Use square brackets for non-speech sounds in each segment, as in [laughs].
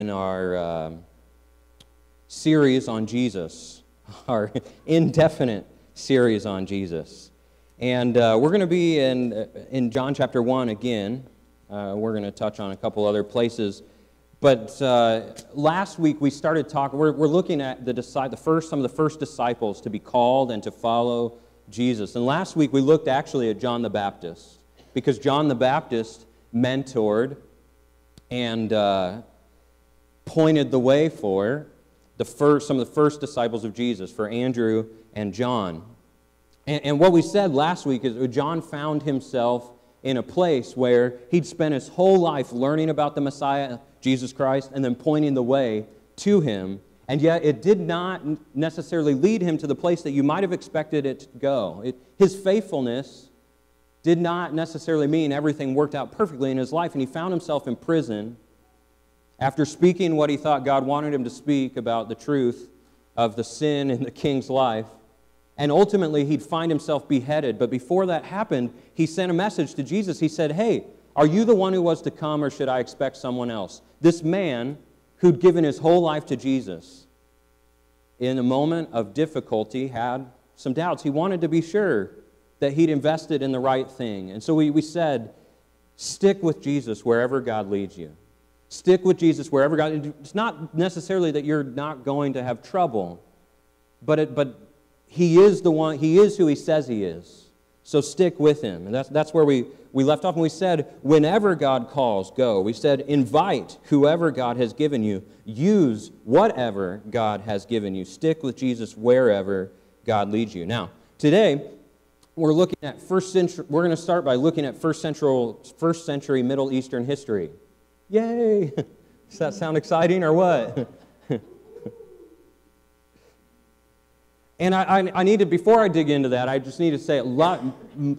in our uh, series on Jesus, [laughs] our indefinite series on Jesus. And uh, we're going to be in, uh, in John chapter 1 again. Uh, we're going to touch on a couple other places. But uh, last week we started talking, we're, we're looking at the, the first, some of the first disciples to be called and to follow Jesus. And last week we looked actually at John the Baptist because John the Baptist mentored and uh, pointed the way for the first, some of the first disciples of Jesus, for Andrew and John. And, and what we said last week is John found himself in a place where he'd spent his whole life learning about the Messiah, Jesus Christ, and then pointing the way to him. And yet it did not necessarily lead him to the place that you might have expected it to go. It, his faithfulness did not necessarily mean everything worked out perfectly in his life, and he found himself in prison after speaking what he thought God wanted him to speak about the truth of the sin in the king's life, and ultimately he'd find himself beheaded. But before that happened, he sent a message to Jesus. He said, Hey, are you the one who was to come, or should I expect someone else? This man who'd given his whole life to Jesus, in a moment of difficulty, had some doubts. He wanted to be sure that he'd invested in the right thing. And so we, we said, stick with Jesus wherever God leads you. Stick with Jesus wherever God. It's not necessarily that you're not going to have trouble, but it, but He is the one. He is who He says He is. So stick with Him, and that's that's where we we left off. And we said, whenever God calls, go. We said, invite whoever God has given you. Use whatever God has given you. Stick with Jesus wherever God leads you. Now, today we're looking at first century. We're going to start by looking at first central, first century Middle Eastern history. Yay! [laughs] Does that sound exciting or what? and I, I, I, need to, before I dig into that, I just need to say a lot,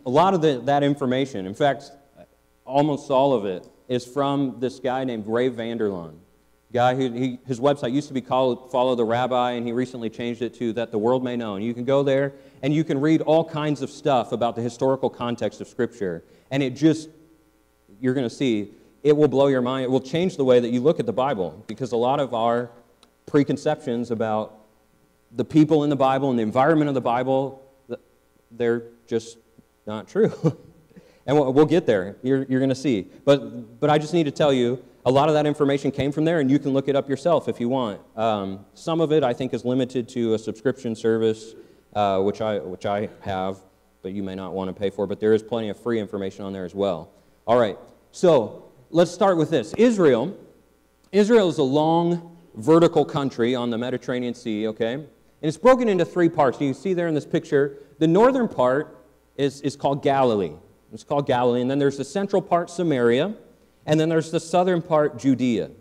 a lot of the, that information, in fact, almost all of it, is from this guy named Ray Vander Laan. Guy who he, his website used to be called Follow the Rabbi, and he recently changed it to That the World May Know. And you can go there and you can read all kinds of stuff about the historical context of Scripture. And it just, you're going to see, it will blow your mind. It will change the way that you look at the Bible because a lot of our preconceptions about the people in the Bible and the environment of the Bible, they're just not true. [laughs] and we'll, get there. You're, you're going to see. But, but I just need to tell you, a lot of that information came from there, and you can look it up yourself if you want. Um, some of it, I think, is limited to a subscription service, uh, which, I, which I have, but you may not want to pay for. But there is plenty of free information on there as well. All right. So let's start with this Israel. Israel is a long vertical country on the Mediterranean Sea, okay? And it's broken into three parts. You see there in this picture, the northern part is, is called Galilee. It's called Galilee. And then there's the central part, Samaria. And then there's the southern part, Judea.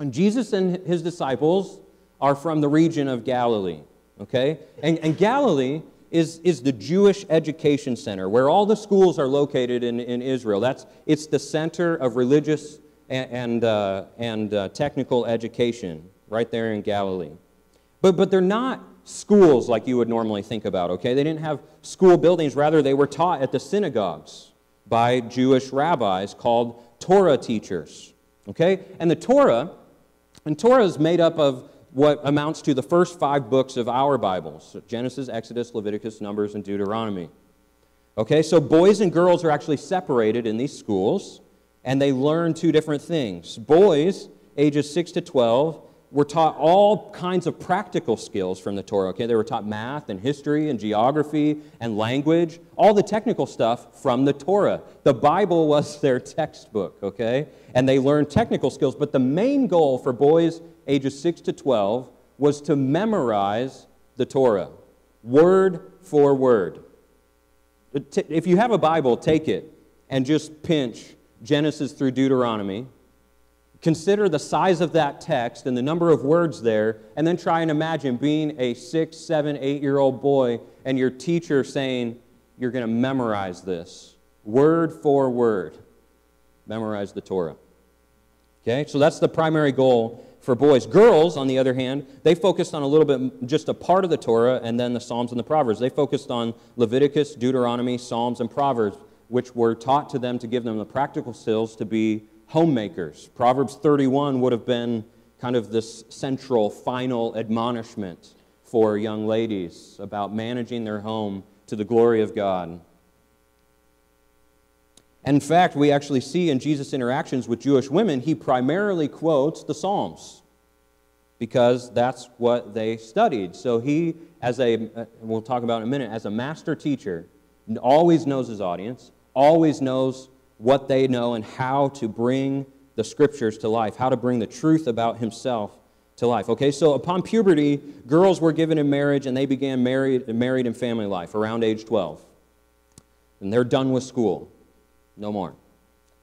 And Jesus and his disciples are from the region of Galilee, okay? And, and Galilee is, is the Jewish Education Center, where all the schools are located in, in Israel. That's, it's the center of religious and, and, uh, and uh, technical education right there in Galilee. But, but they're not schools like you would normally think about, okay? They didn't have school buildings. Rather, they were taught at the synagogues by Jewish rabbis called Torah teachers, okay? And the Torah, and Torah is made up of what amounts to the first five books of our Bibles Genesis, Exodus, Leviticus, Numbers, and Deuteronomy. Okay, so boys and girls are actually separated in these schools, and they learn two different things. Boys, ages 6 to 12, were taught all kinds of practical skills from the Torah. Okay, they were taught math and history and geography and language, all the technical stuff from the Torah. The Bible was [laughs] their textbook, okay? And they learned technical skills, but the main goal for boys ages 6 to 12, was to memorize the Torah, word for word. If you have a Bible, take it and just pinch Genesis through Deuteronomy. Consider the size of that text and the number of words there, and then try and imagine being a six, seven, eight year old boy and your teacher saying, You're going to memorize this word for word. Memorize the Torah. Okay, so that's the primary goal for boys. Girls, on the other hand, they focused on a little bit, just a part of the Torah and then the Psalms and the Proverbs. They focused on Leviticus, Deuteronomy, Psalms, and Proverbs, which were taught to them to give them the practical skills to be homemakers. Proverbs 31 would have been kind of this central final admonishment for young ladies about managing their home to the glory of God. In fact, we actually see in Jesus' interactions with Jewish women, he primarily quotes the Psalms because that's what they studied. So he, as a, we'll talk about in a minute, as a master teacher, always knows his audience, always knows what they know and how to bring the scriptures to life, how to bring the truth about himself to life. Okay, so upon puberty, girls were given in marriage and they began married, married and family life around age 12. And they're done with school. No more.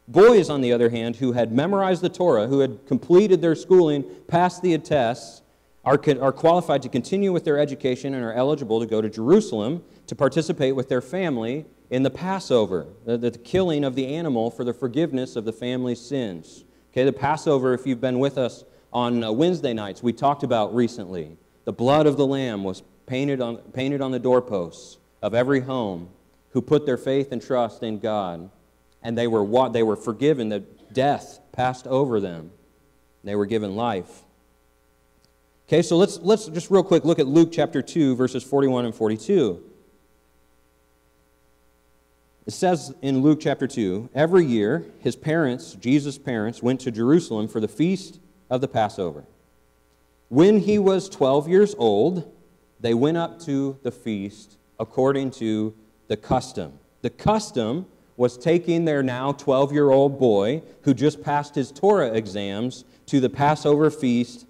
Boys, on the other hand, who had memorized the Torah, who had completed their schooling, passed the tests, are, are qualified to continue with their education and are eligible to go to Jerusalem to participate with their family in the Passover, the, the killing of the animal for the forgiveness of the family's sins. Okay, the Passover, if you've been with us on uh, Wednesday nights, we talked about recently. The blood of the Lamb was painted on, painted on the doorposts of every home who put their faith and trust in God and they were, what they were forgiven. The death passed over them. They were given life. Okay, so let's, let's just real quick look at Luke chapter 2, verses 41 and 42. It says in Luke chapter 2 every year his parents, Jesus' parents, went to Jerusalem for the feast of the Passover. When he was 12 years old, they went up to the feast according to the custom. The custom was taking their now 12 year old boy who just passed his Torah exams to the Passover feast,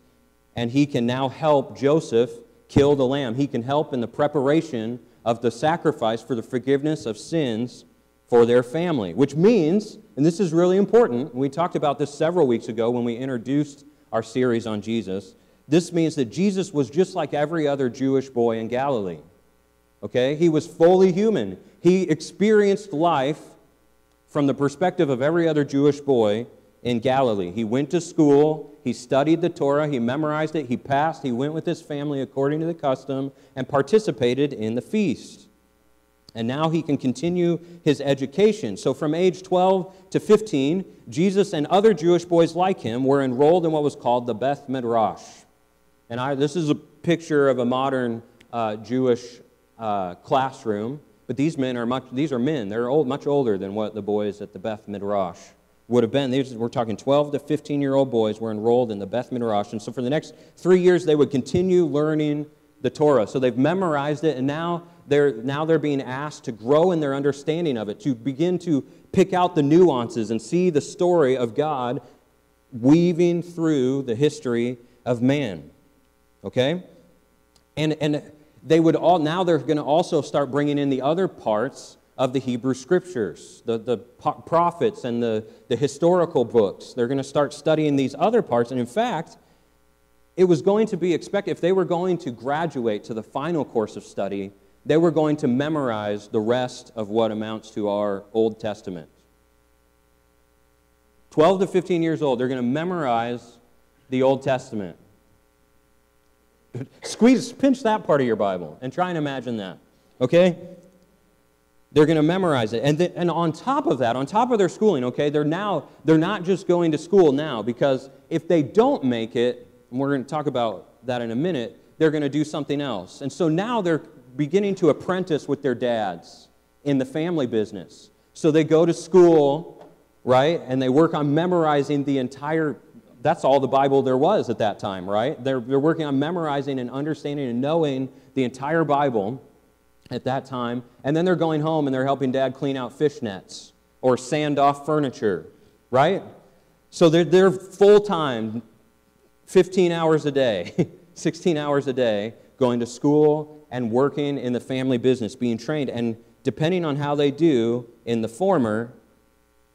and he can now help Joseph kill the lamb. He can help in the preparation of the sacrifice for the forgiveness of sins for their family, which means, and this is really important, we talked about this several weeks ago when we introduced our series on Jesus. This means that Jesus was just like every other Jewish boy in Galilee. Okay? He was fully human. He experienced life from the perspective of every other Jewish boy in Galilee. He went to school, he studied the Torah, he memorized it, he passed, he went with his family according to the custom, and participated in the feast. And now he can continue his education. So from age 12 to 15, Jesus and other Jewish boys like him were enrolled in what was called the Beth Midrash. And I, this is a picture of a modern uh, Jewish uh, classroom. But these men are much, these are men. They're old, much older than what the boys at the Beth Midrash would have been. These, we're talking 12 to 15 year old boys were enrolled in the Beth Midrash. And so for the next three years, they would continue learning the Torah. So they've memorized it, and now they're, now they're being asked to grow in their understanding of it, to begin to pick out the nuances and see the story of God weaving through the history of man. Okay? And, and they would all, now they're going to also start bringing in the other parts of the Hebrew scriptures, the, the prophets and the, the historical books. They're going to start studying these other parts. And in fact, it was going to be expected, if they were going to graduate to the final course of study, they were going to memorize the rest of what amounts to our Old Testament. 12 to 15 years old, they're going to memorize the Old Testament. Squeeze, pinch that part of your Bible and try and imagine that. Okay? They're going to memorize it. And, the, and on top of that, on top of their schooling, okay, they're now, they're not just going to school now because if they don't make it, and we're going to talk about that in a minute, they're going to do something else. And so now they're beginning to apprentice with their dads in the family business. So they go to school, right, and they work on memorizing the entire that's all the Bible there was at that time, right? They're, they're working on memorizing and understanding and knowing the entire Bible at that time. And then they're going home and they're helping dad clean out fish nets or sand off furniture, right? So they're, they're full time, 15 hours a day, [laughs] 16 hours a day, going to school and working in the family business, being trained. And depending on how they do in the former,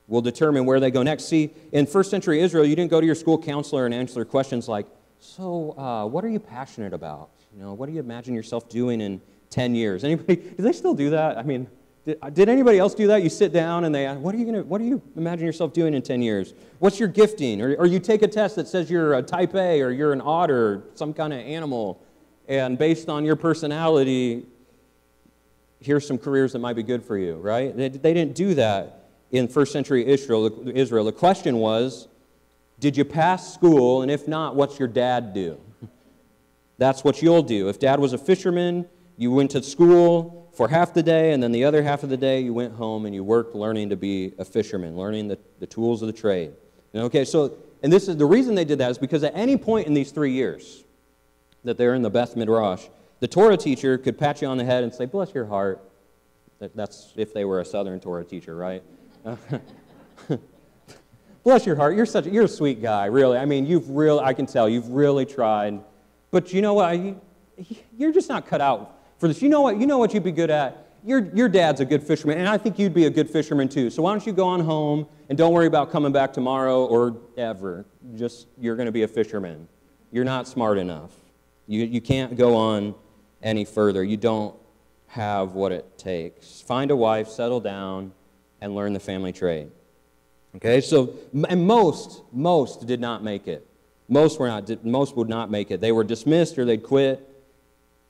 will determine where they go next. See, in first century Israel, you didn't go to your school counselor and answer questions like, So, uh, what are you passionate about? You know, what do you imagine yourself doing in 10 years? Anybody, [laughs] do they still do that? I mean, did, did anybody else do that? You sit down and they ask, what are you going to, what do you imagine yourself doing in 10 years? What's your gifting? Or, or you take a test that says you're a type A or you're an otter, some kind of animal, and based on your personality, here's some careers that might be good for you, right? They, they didn't do that in first century Israel. Israel. The question was, Did you pass school? And if not, what's your dad do? That's what you'll do. If dad was a fisherman, you went to school for half the day, and then the other half of the day you went home and you worked learning to be a fisherman, learning the, the tools of the trade. okay, so, and this is the reason they did that is because at any point in these three years that they're in the Beth Midrash, the Torah teacher could pat you on the head and say, Bless your heart. That's if they were a Southern Torah teacher, right? [laughs] Bless your heart. You're such you're a sweet guy, really. I mean, you've really I can tell you've really tried. But you know what? You're just not cut out for this. You know what? You know what you'd be good at? Your, your dad's a good fisherman, and I think you'd be a good fisherman too. So why don't you go on home and don't worry about coming back tomorrow or ever. Just, you're going to be a fisherman. You're not smart enough. You, you can't go on any further. You don't have what it takes. Find a wife, settle down, and learn the family trade. Okay, so, and most, most did not make it. Most were not, most would not make it. They were dismissed or they'd quit.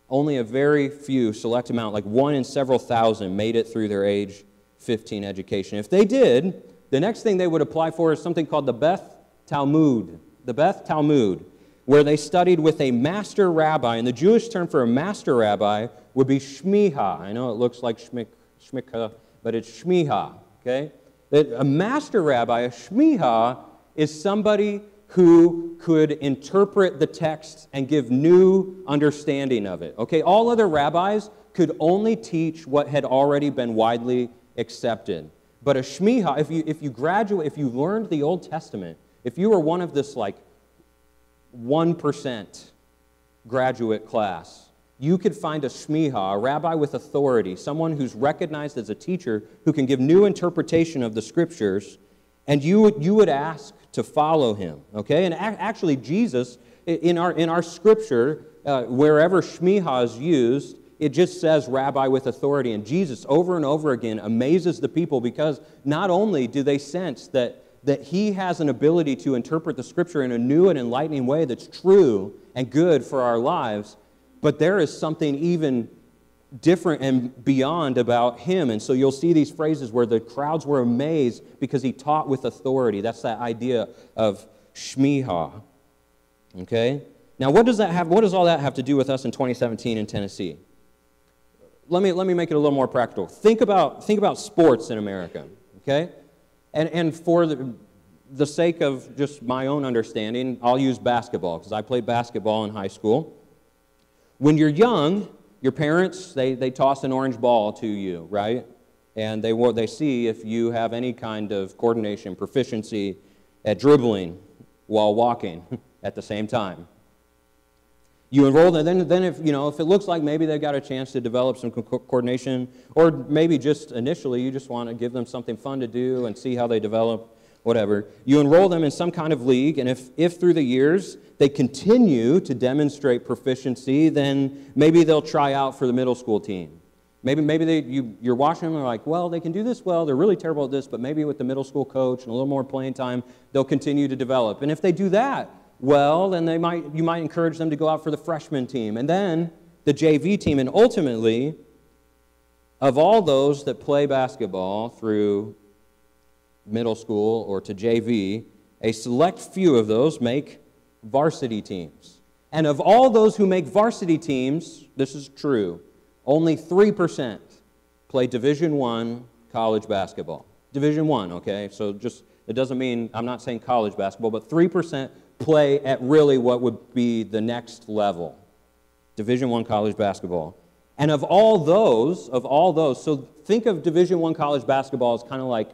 Only a very few, select amount, like one in several thousand, made it through their age 15 education. If they did, the next thing they would apply for is something called the Beth Talmud. The Beth Talmud, where they studied with a master rabbi. And the Jewish term for a master rabbi would be shmiha. I know it looks like shmika, but it's shmiha. Okay? That A master rabbi, a shmiha, is somebody who could interpret the text and give new understanding of it. Okay, all other rabbis could only teach what had already been widely accepted. But a shmiha, if you, if you graduate, if you learned the Old Testament, if you were one of this like 1% graduate class, you could find a shmiha, a rabbi with authority, someone who's recognized as a teacher who can give new interpretation of the scriptures, and you would, you would ask to follow him. Okay? And actually, Jesus, in our, in our scripture, uh, wherever Shmiha is used, it just says rabbi with authority. And Jesus, over and over again, amazes the people because not only do they sense that, that he has an ability to interpret the scripture in a new and enlightening way that's true and good for our lives, but there is something even different and beyond about him. And so you'll see these phrases where the crowds were amazed because he taught with authority. That's that idea of shmiha. Okay? Now, what does that have? What does all that have to do with us in 2017 in Tennessee? Let me, let me make it a little more practical. Think about, think about sports in America, okay? And, and for the, the sake of just my own understanding, I'll use basketball because I played basketball in high school. When you're young, your parents, they, they toss an orange ball to you, right? And they, they see if you have any kind of coordination, proficiency at dribbling while walking [laughs] at the same time. You enroll, and then, then if, you know, if it looks like maybe they've got a chance to develop some co- coordination, or maybe just initially you just want to give them something fun to do and see how they develop, whatever. You enroll them in some kind of league, and if, if through the years they continue to demonstrate proficiency, then maybe they'll try out for the middle school team. Maybe, maybe they, you, you're watching them and they're like, well, they can do this well. They're really terrible at this, but maybe with the middle school coach and a little more playing time, they'll continue to develop. And if they do that well, then they might, you might encourage them to go out for the freshman team and then the JV team. And ultimately, of all those that play basketball through middle school or to JV, a select few of those make varsity teams. And of all those who make varsity teams, this is true, only 3% play Division 1 college basketball. Division 1, okay? So just it doesn't mean I'm not saying college basketball, but 3% play at really what would be the next level. Division 1 college basketball. And of all those, of all those, so think of Division 1 college basketball as kind of like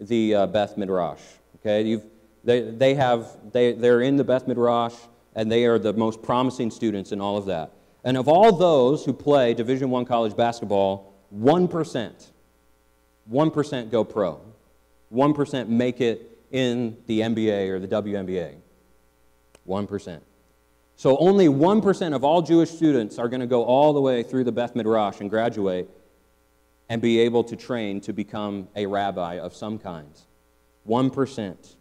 the uh, Beth Midrash. Okay, You've, they, they have, they, they're in the Beth Midrash, and they are the most promising students in all of that. And of all those who play Division One college basketball, 1%, 1% go pro. 1% make it in the NBA or the WNBA. 1%. So only 1% of all Jewish students are going to go all the way through the Beth Midrash and graduate and be able to train to become a rabbi of some kind. 1%.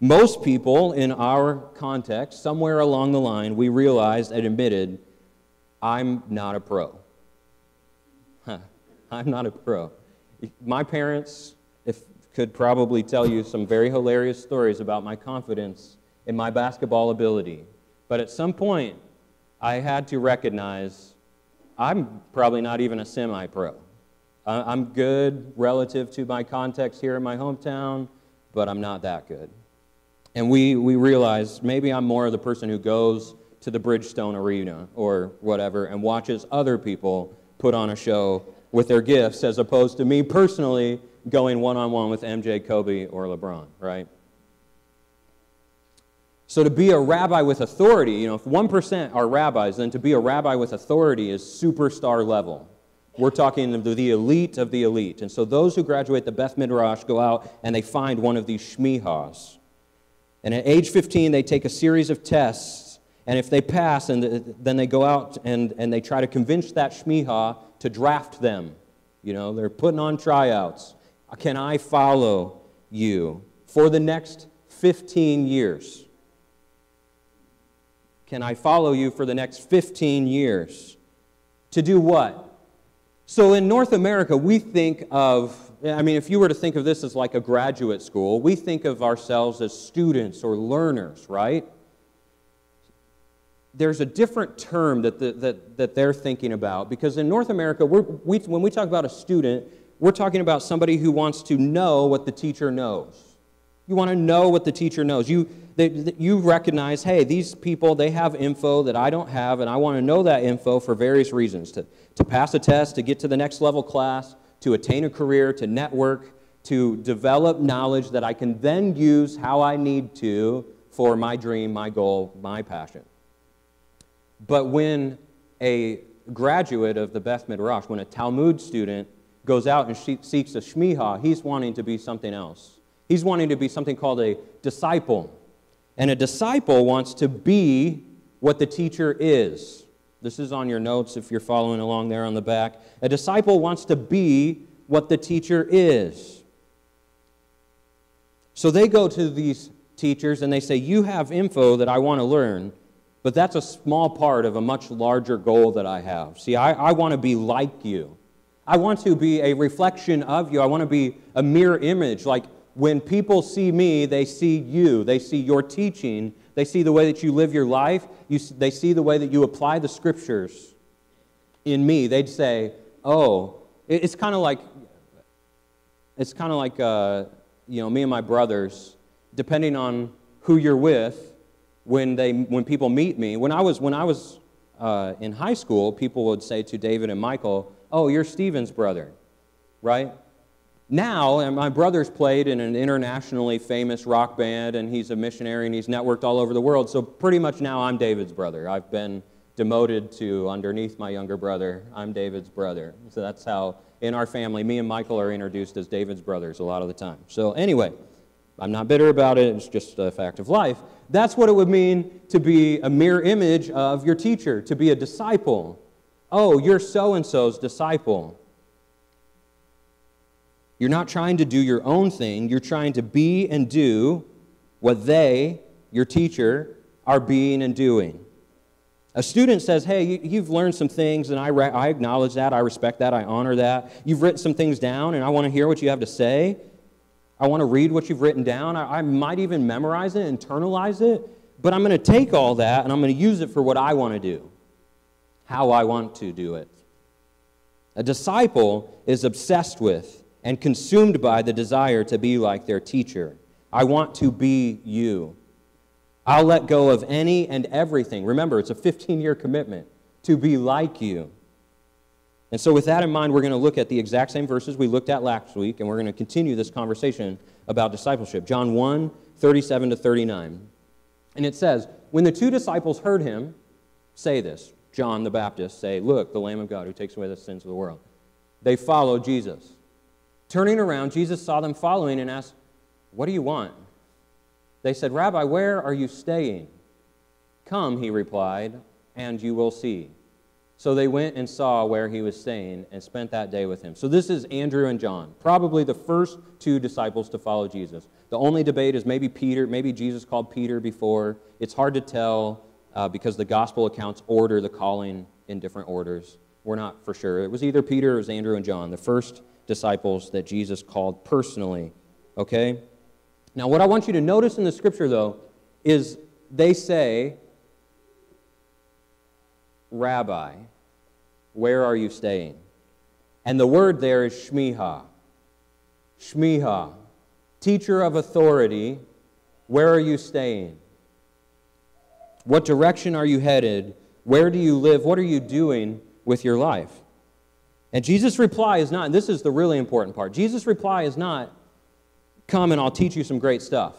Most people in our context, somewhere along the line, we realized and admitted, I'm not a pro. Huh, [laughs] I'm not a pro. My parents, if could probably tell you some very hilarious stories about my confidence in my basketball ability. But at some point, I had to recognize I'm probably not even a semi pro. I'm good relative to my context here in my hometown, but I'm not that good. And we, we realized maybe I'm more of the person who goes to the Bridgestone Arena or whatever and watches other people put on a show with their gifts as opposed to me personally going one on one with MJ, Kobe, or LeBron, right? So to be a rabbi with authority, you know, if 1% are rabbis, then to be a rabbi with authority is superstar level. We're talking of the elite of the elite. And so those who graduate the Beth Midrash go out and they find one of these shmihas. And at age 15, they take a series of tests. And if they pass, and then they go out and, and they try to convince that shmiha to draft them. You know, they're putting on tryouts. Can I follow you for the next 15 years? Can I follow you for the next 15 years? To do what? So in North America, we think of, I mean, if you were to think of this as like a graduate school, we think of ourselves as students or learners, right? There's a different term that, the, that, that they're thinking about because in North America, we when we talk about a student, we're talking about somebody who wants to know what the teacher knows. You want to know what the teacher knows. You, they, you recognize, hey, these people, they have info that I don't have, and I want to know that info for various reasons to, to pass a test, to get to the next level class, to attain a career, to network, to develop knowledge that I can then use how I need to for my dream, my goal, my passion. But when a graduate of the Beth Midrash, when a Talmud student goes out and seeks a shmiha, he's wanting to be something else. He's wanting to be something called a disciple. And a disciple wants to be what the teacher is. This is on your notes if you're following along there on the back. A disciple wants to be what the teacher is. So they go to these teachers and they say, You have info that I want to learn, but that's a small part of a much larger goal that I have. See, I, I want to be like you. I want to be a reflection of you. I want to be a mirror image. Like when people see me, they see you. They see your teaching. They see the way that you live your life. You, they see the way that you apply the scriptures in me. They'd say, oh, it's kind of like, it's kind of like, uh, you know, me and my brothers, depending on who you're with, when, they, when people meet me. When I was, when I was uh, in high school, people would say to David and Michael, oh, you're Stephen's brother, right? Now, my brother's played in an internationally famous rock band, and he's a missionary and he's networked all over the world. So, pretty much now, I'm David's brother. I've been demoted to underneath my younger brother. I'm David's brother. So, that's how in our family, me and Michael are introduced as David's brothers a lot of the time. So, anyway, I'm not bitter about it, it's just a fact of life. That's what it would mean to be a mirror image of your teacher, to be a disciple. Oh, you're so and so's disciple. You're not trying to do your own thing, you're trying to be and do what they, your teacher, are being and doing. A student says, Hey, you, have learned some things, and I, re- I acknowledge that, I respect that, I honor that. You've written some things down, and I want to hear what you have to say. I want to read what you've written down. I, I might even memorize it, internalize it, but I'm going to take all that and I'm going to use it for what I want to do, how I want to do it. A disciple is obsessed with and consumed by the desire to be like their teacher. I want to be you. I'll let go of any and everything. Remember, it's a 15 year commitment to be like you. And so, with that in mind, we're going to look at the exact same verses we looked at last week, and we're going to continue this conversation about discipleship. John 1 37 to 39. And it says, When the two disciples heard him say this, John the Baptist say, Look, the Lamb of God who takes away the sins of the world, they followed Jesus. Turning around, Jesus saw them following and asked, What do you want? They said, Rabbi, where are you staying? Come, he replied, and you will see. So they went and saw where he was staying and spent that day with him. So this is Andrew and John, probably the first two disciples to follow Jesus. The only debate is maybe Peter, maybe Jesus called Peter before. It's hard to tell uh, because the gospel accounts order the calling in different orders. We're not for sure. It was either Peter or it was Andrew and John, the first disciples that Jesus called personally. Okay? Now, what I want you to notice in the scripture, though, is they say, Rabbi, where are you staying? And the word there is Shmiha. Shmiha, teacher of authority, where are you staying? What direction are you headed? Where do you live? What are you doing with your life? And Jesus' reply is not, this is the really important part. Jesus' reply is not, come and I'll teach you some great stuff.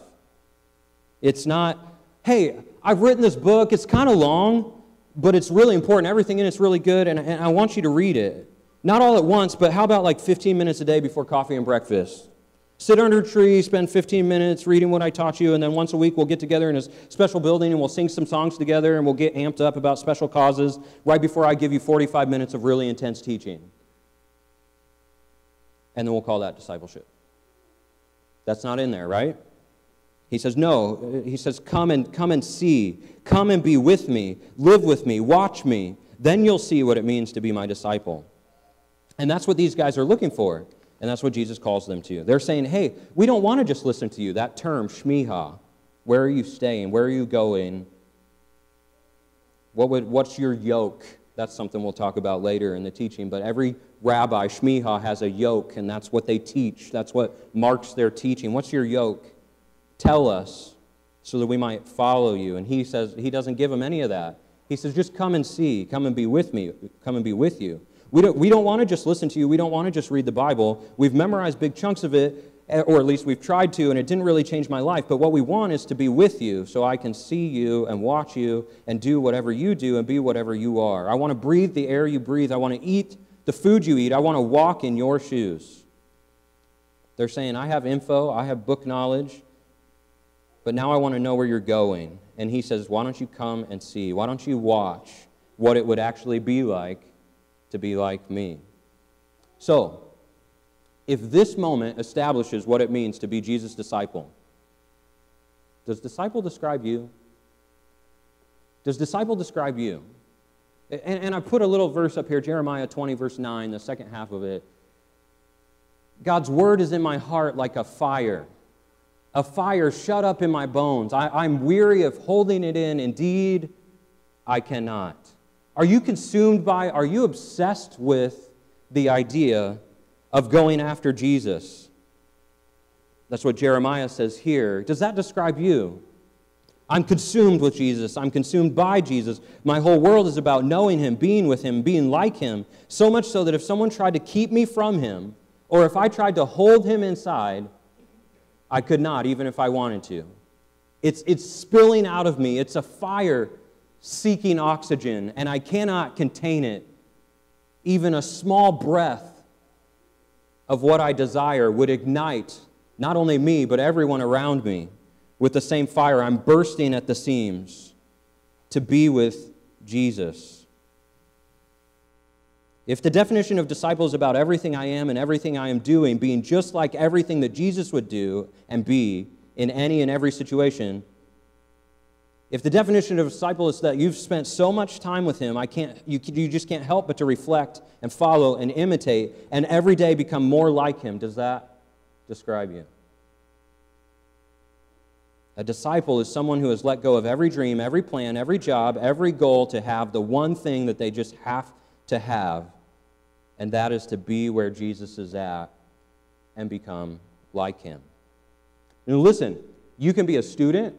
It's not, hey, I've written this book, it's kind of long, but it's really important. Everything in it's really good, and, and I want you to read it. Not all at once, but how about like 15 minutes a day before coffee and breakfast? Sit under a tree, spend 15 minutes reading what I taught you, and then once a week we'll get together in a special building and we'll sing some songs together and we'll get amped up about special causes right before I give you 45 minutes of really intense teaching. And then we'll call that discipleship. That's not in there, right? He says, No. He says, Come and come and see. Come and be with me. Live with me. Watch me. Then you'll see what it means to be my disciple. And that's what these guys are looking for. And that's what Jesus calls them to. They're saying, hey, we don't want to just listen to you. That term, shmiha, where are you staying? Where are you going? What would, what's your yoke? That's something we'll talk about later in the teaching. But every rabbi, shmiha, has a yoke, and that's what they teach. That's what marks their teaching. What's your yoke? Tell us so that we might follow you. And he says, he doesn't give them any of that. He says, just come and see. Come and be with me. Come and be with you. We don't, we don't want to just listen to you. We don't want to just read the Bible. We've memorized big chunks of it, eh, or at least we've tried to, and it didn't really change my life. But what we want is to be with you so I can see you and watch you and do whatever you do and be whatever you are. I want to breathe the air you breathe. I want to eat the food you eat. I want to walk in your shoes. They're saying, I have info, I have book knowledge, but now I want to know where you're going. And he says, Why don't you come and see? Why don't you watch what it would actually be like to be like me. So, if this moment establishes what it means to be Jesus' disciple, does disciple describe you? Does disciple describe you? And, and, I put a little verse up here, Jeremiah 20, verse 9, the second half of it. God's word is in my heart like a fire, a fire shut up in my bones. I, I'm weary of holding it in. Indeed, I cannot. Are you consumed by, are you obsessed with the idea of going after Jesus? That's what Jeremiah says here. Does that describe you? I'm consumed with Jesus. I'm consumed by Jesus. My whole world is about knowing Him, being with Him, being like Him. So much so that if someone tried to keep me from Him, or if I tried to hold Him inside, I could not, even if I wanted to. It's, it's spilling out of me. It's a fire seeking oxygen, and I cannot contain it. Even a small breath of what I desire would ignite not only me, but everyone around me with the same fire. I'm bursting at the seams to be with Jesus. If the definition of disciple is about everything I am and everything I am doing, being just like everything that Jesus would do and be in any and every situation, if the definition of disciple is that you've spent so much time with him, I can't, you, you just can't help but to reflect and follow and imitate and every day become more like him, does that describe you? A disciple is someone who has let go of every dream, every plan, every job, every goal to have the one thing that they just have to have, and that is to be where Jesus is at and become like him. Now, listen, you can be a student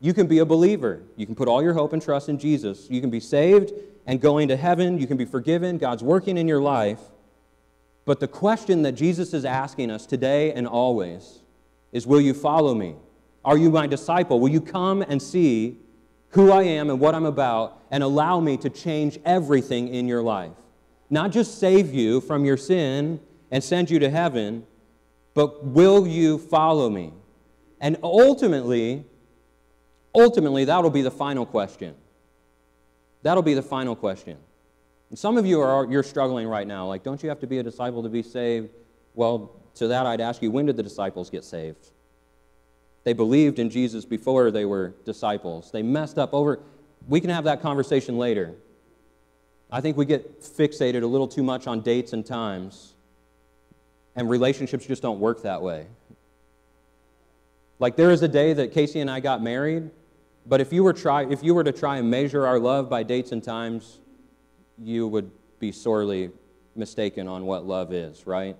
you can be a believer. You can put all your hope and trust in Jesus. You can be saved and going to heaven. You can be forgiven. God's working in your life. But the question that Jesus is asking us today and always is Will you follow me? Are you my disciple? Will you come and see who I am and what I'm about and allow me to change everything in your life? Not just save you from your sin and send you to heaven, but will you follow me? And ultimately, Ultimately, that'll be the final question. That'll be the final question. And some of you are you're struggling right now. Like, don't you have to be a disciple to be saved? Well, to that I'd ask you, when did the disciples get saved? They believed in Jesus before they were disciples. They messed up over. We can have that conversation later. I think we get fixated a little too much on dates and times, and relationships just don't work that way. Like there is a day that Casey and I got married, but if you were try if you were to try and measure our love by dates and times, you would be sorely mistaken on what love is, right?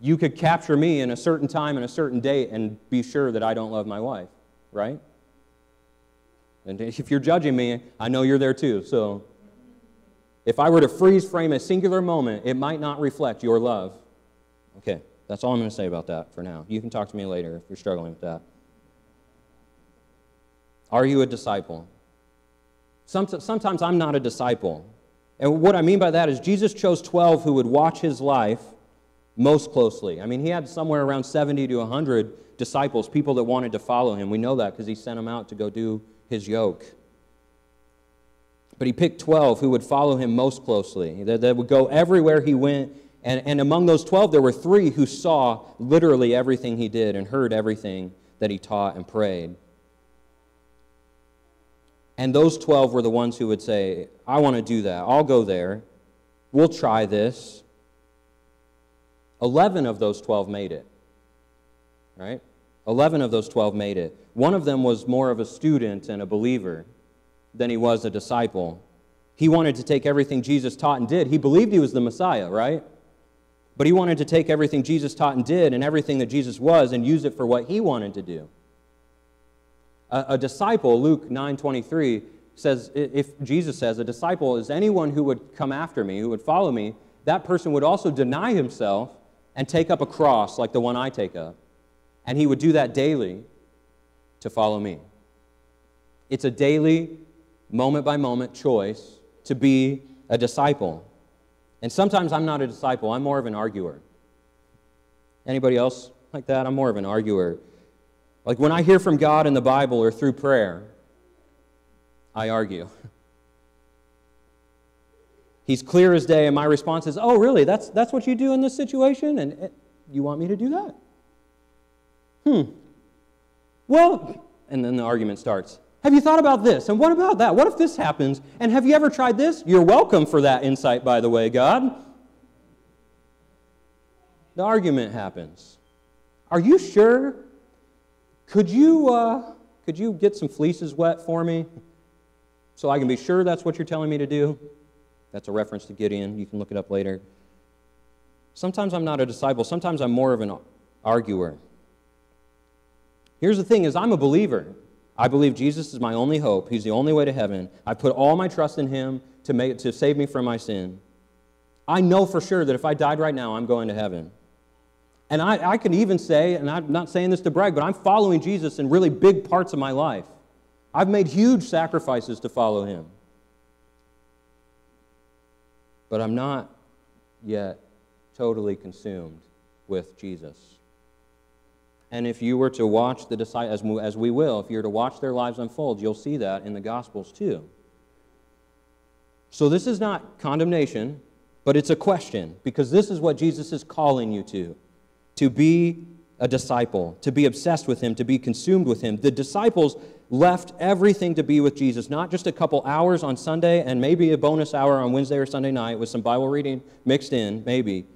You could capture me in a certain time and a certain date and be sure that I don't love my wife, right? And if you're judging me, I know you're there too. So if I were to freeze frame a singular moment, it might not reflect your love. Okay, that's all I'm going to say about that for now. You can talk to me later if you're struggling with that. Are you a disciple? Sometimes I'm not a disciple. And what I mean by that is Jesus chose 12 who would watch his life most closely. I mean, he had somewhere around 70 to 100 disciples, people that wanted to follow him. We know that because he sent them out to go do his yoke. But he picked 12 who would follow him most closely, that, that would go everywhere he went. And, and among those 12, there were three who saw literally everything he did and heard everything that he taught and prayed. And those 12 were the ones who would say, I want to do that. I'll go there. We'll try this. 11 of those 12 made it. Right? 11 of those 12 made it. One of them was more of a student and a believer than he was a disciple. He wanted to take everything Jesus taught and did. He believed he was the Messiah, right? But he wanted to take everything Jesus taught and did and everything that Jesus was and use it for what he wanted to do. A, a disciple, Luke 9:23 says if Jesus says a disciple is anyone who would come after me, who would follow me, that person would also deny himself and take up a cross like the one I take up. And he would do that daily to follow me. It's a daily, moment by moment choice to be a disciple. And sometimes I'm not a disciple, I'm more of an arguer. Anybody else like that? I'm more of an arguer. Like when I hear from God in the Bible or through prayer, I argue. He's clear as day, and my response is, Oh, really? That's, that's what you do in this situation? And it, you want me to do that? Hmm. Well, and then the argument starts. Have you thought about this? And what about that? What if this happens? And have you ever tried this? You're welcome for that insight, by the way, God. The argument happens. Are you sure could you, uh, could you get some fleeces wet for me so I can be sure that's what you're telling me to do? That's a reference to Gideon. You can look it up later. Sometimes I'm not a disciple. Sometimes I'm more of an arguer. Here's the thing is I'm a believer. I believe Jesus is my only hope. He's the only way to heaven. I put all my trust in him to, make, to save me from my sin. I know for sure that if I died right now, I'm going to heaven. And I, I can even say, and I'm not saying this to brag, but I'm following Jesus in really big parts of my life. I've made huge sacrifices to follow him. But I'm not yet totally consumed with Jesus. And if you were to watch the disciples, as we will, if you were to watch their lives unfold, you'll see that in the Gospels too. So this is not condemnation, but it's a question, because this is what Jesus is calling you to to be a disciple, to be obsessed with him, to be consumed with him. The disciples left everything to be with Jesus, not just a couple hours on Sunday and maybe a bonus hour on Wednesday or Sunday night with some Bible reading mixed in, maybe.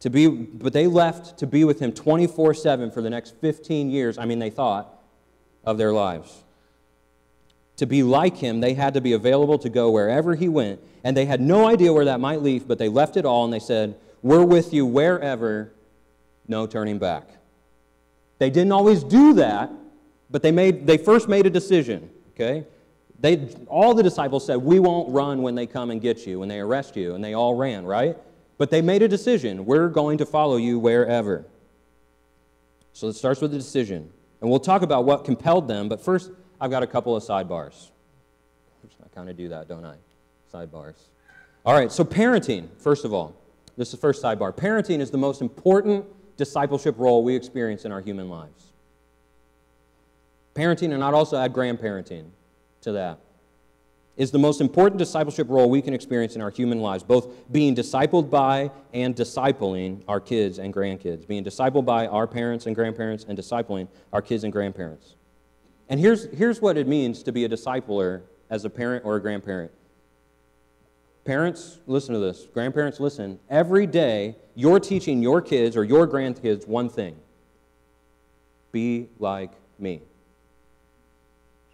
To be, but they left to be with him 24 7 for the next 15 years, I mean, they thought, of their lives. To be like him, they had to be available to go wherever he went, and they had no idea where that might lead, but they left it all and they said, We're with you wherever no turning back. They didn't always do that, but they, made, they first made a decision, okay? They, all the disciples said, We won't run when they come and get you, when they arrest you, and they all ran, right? But they made a decision. We're going to follow you wherever. So it starts with a decision. And we'll talk about what compelled them, but first, I've got a couple of sidebars. I kind of do that, don't I? Sidebars. All right, so parenting, first of all. This is the first sidebar. Parenting is the most important discipleship role we experience in our human lives. Parenting, and I'd also add grandparenting to that, is the most important discipleship role we can experience in our human lives, both being discipled by and discipling our kids and grandkids, being discipled by our parents and grandparents and discipling our kids and grandparents. And here's, here's what it means to be a discipler as a parent or a grandparent. Parents, listen to this. Grandparents, listen. Every day, you're teaching your kids or your grandkids one thing Be like me.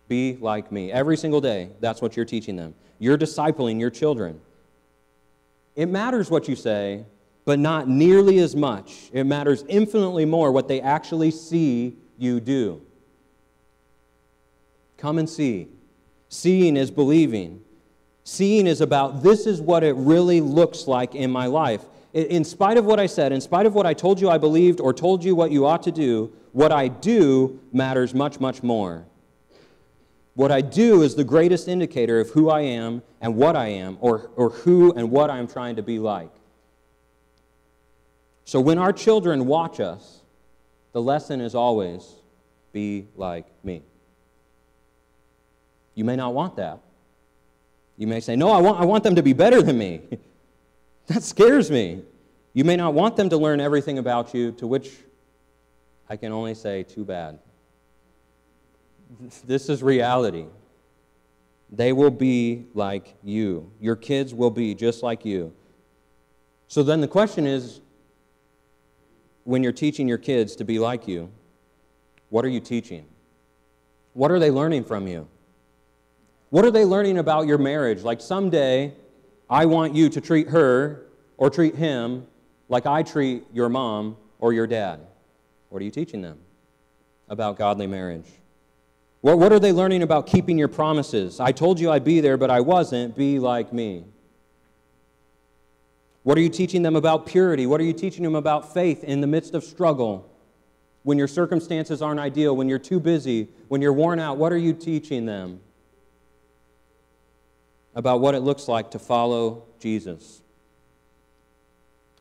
Be like me. Every single day, that's what you're teaching them. You're discipling your children. It matters what you say, but not nearly as much. It matters infinitely more what they actually see you do. Come and see. Seeing is believing. Seeing is about this is what it really looks like in my life. In spite of what I said, in spite of what I told you I believed or told you what you ought to do, what I do matters much, much more. What I do is the greatest indicator of who I am and what I am, or, or who and what I'm trying to be like. So when our children watch us, the lesson is always be like me. You may not want that. You may say, No, I want, I want them to be better than me. [laughs] that scares me. You may not want them to learn everything about you, to which I can only say, Too bad. This is reality. They will be like you. Your kids will be just like you. So then the question is when you're teaching your kids to be like you, what are you teaching? What are they learning from you? What are they learning about your marriage? Like someday, I want you to treat her or treat him like I treat your mom or your dad. What are you teaching them about godly marriage? What, what are they learning about keeping your promises? I told you I'd be there, but I wasn't. Be like me. What are you teaching them about purity? What are you teaching them about faith in the midst of struggle? When your circumstances aren't ideal, when you're too busy, when you're worn out, what are you teaching them? about what it looks like to follow Jesus.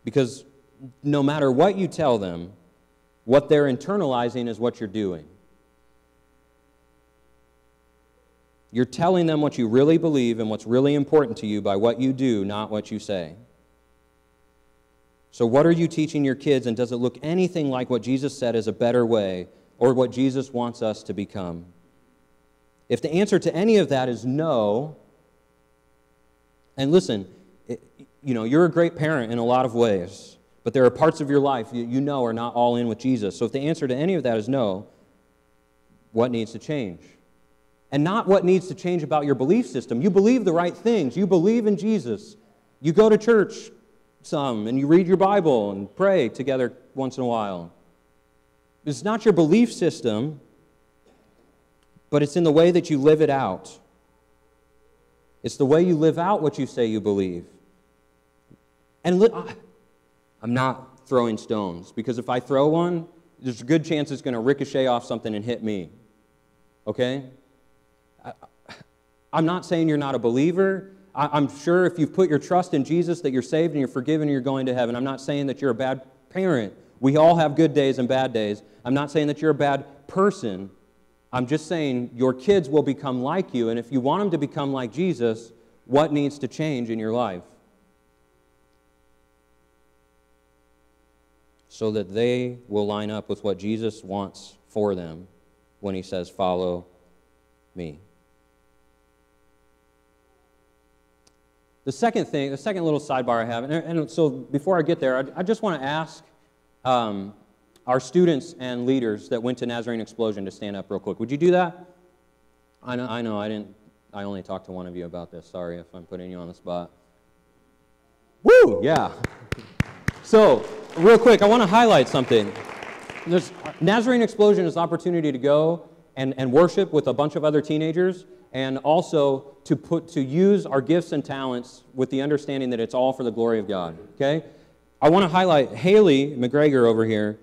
Because no matter what you tell them, what they're internalizing is what you're doing. You're telling them what you really believe and what's really important to you by what you do, not what you say. So, what are you teaching your kids, and does it look anything like what Jesus said is a better way or what Jesus wants us to become? If the answer to any of that is no, and listen, it, you know, you're a great parent in a lot of ways, but there are parts of your life you, you know are not all in with Jesus. So if the answer to any of that is no, what needs to change? And not what needs to change about your belief system. You believe the right things, you believe in Jesus. You go to church some, and you read your Bible and pray together once in a while. It's not your belief system, but it's in the way that you live it out. It's the way you live out what you say you believe. And li- I'm not throwing stones because if I throw one, there's a good chance it's going to ricochet off something and hit me. Okay? I, am not saying you're not a believer. I, am sure if you've put your trust in Jesus that you're saved and you're forgiven and you're going to heaven. I'm not saying that you're a bad parent. We all have good days and bad days. I'm not saying that you're a bad person. I'm just saying your kids will become like you, and if you want them to become like Jesus, what needs to change in your life? So that they will line up with what Jesus wants for them when he says, Follow me. The second thing, the second little sidebar I have, and, and so before I get there, I, I just want to ask um, our students and leaders that went to Nazarene Explosion to stand up real quick. Would you do that? I know, I know, I didn't, I only talked to one of you about this. Sorry if I'm putting you on the spot. Woo! Yeah. So, real quick, I want to highlight something. There's, Nazarene Explosion is opportunity to go and, and worship with a bunch of other teenagers and also to put to use our gifts and talents with the understanding that it's all for the glory of God. Okay? I want to highlight Haley McGregor over here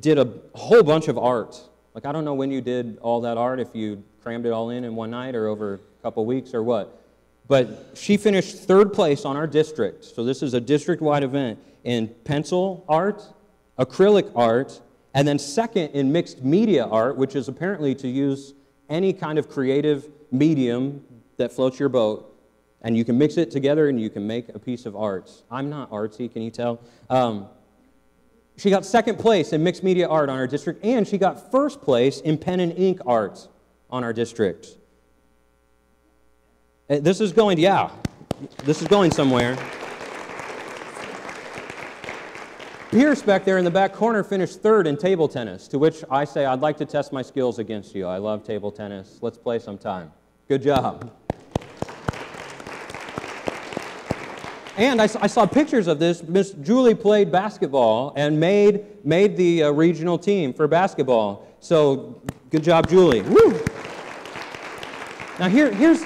did a whole bunch of art. Like, I don't know when you did all that art, if you crammed it all in in one night or over a couple weeks or what. But she finished third place on our district. So, this is a district wide event in pencil art, acrylic art, and then second in mixed media art, which is apparently to use any kind of creative medium that floats your boat. And you can mix it together and you can make a piece of art. I'm not artsy, can you tell? Um, she got second place in mixed media art on our district, and she got first place in pen and ink art on our district. Uh, this is going, yeah, this is going somewhere. Pierce back there in the back corner finished third in table tennis, to which I say, I'd like to test my skills against you. I love table tennis. Let's play sometime. Good job. And I, I, saw pictures of this. Miss Julie played basketball and made, made the uh, regional team for basketball. So good job, Julie. Woo! Now, here, here's,